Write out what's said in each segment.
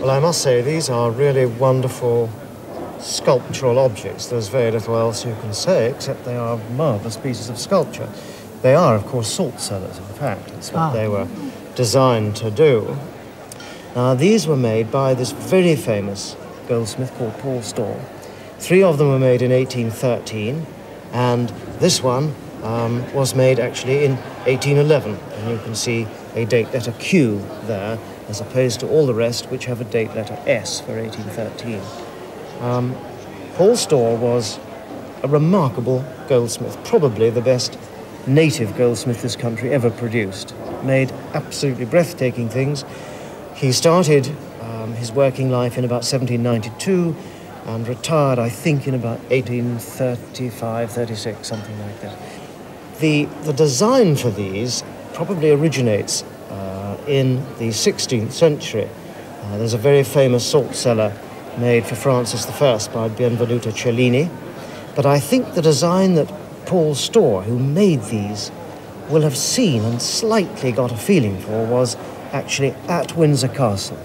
Well, I must say, these are really wonderful sculptural objects. There's very little else you can say except they are marvellous pieces of sculpture. They are, of course, salt cellars, in fact. That's what Ah. they were designed to do. Now, these were made by this very famous goldsmith called Paul Storr. Three of them were made in 1813, and this one um, was made actually in 1811. And you can see a date letter Q there, as opposed to all the rest, which have a date letter S for 1813. Um, Paul Storr was a remarkable goldsmith, probably the best native goldsmith this country ever produced. Made absolutely breathtaking things. He started um, his working life in about 1792 and retired, I think, in about 1835, 36, something like that. The, the design for these probably originates in the 16th century. Uh, there's a very famous salt cellar made for Francis I by Benvenuto Cellini. But I think the design that Paul Storr, who made these, will have seen and slightly got a feeling for was actually at Windsor Castle.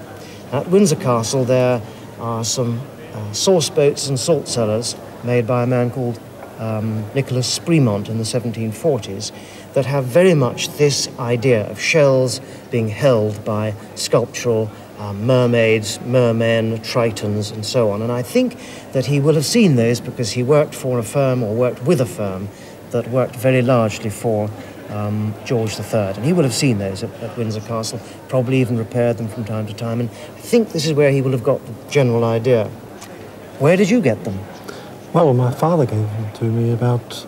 At Windsor Castle, there are some uh, sauce boats and salt cellars made by a man called um, Nicholas Sprimont in the 1740s that have very much this idea of shells being held by sculptural um, mermaids, mermen, tritons, and so on. And I think that he will have seen those because he worked for a firm or worked with a firm that worked very largely for um, George III. And he will have seen those at, at Windsor Castle, probably even repaired them from time to time. And I think this is where he will have got the general idea. Where did you get them? Well, my father gave them to me about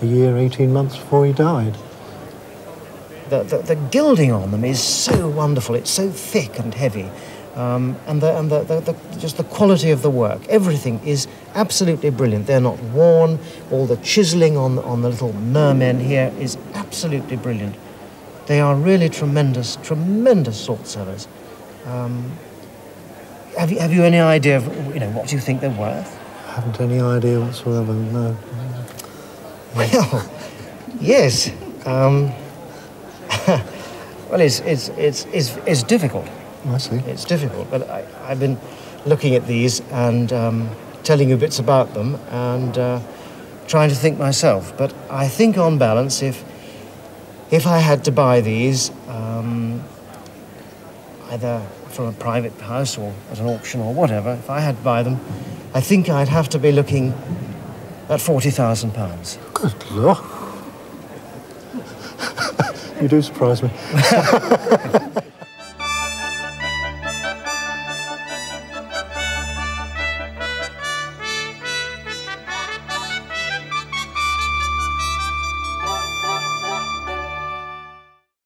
a year, 18 months before he died. The, the, the gilding on them is so wonderful. It's so thick and heavy. Um, and the, and the, the, the, just the quality of the work. Everything is absolutely brilliant. They're not worn. All the chiseling on, on the little mermen here is absolutely brilliant. They are really tremendous, tremendous salt cellars. Um, have, you, have you any idea of you know, what you think they're worth? I haven't any idea whatsoever, no. Well, yes. Um, well, it's, it's, it's, it's, it's difficult. I see. It's difficult, but I, I've been looking at these and um, telling you bits about them and uh, trying to think myself. But I think, on balance, if if I had to buy these, um, either from a private house or at an auction or whatever, if I had to buy them, I think I'd have to be looking at forty thousand pounds. Good Lord. you do surprise me.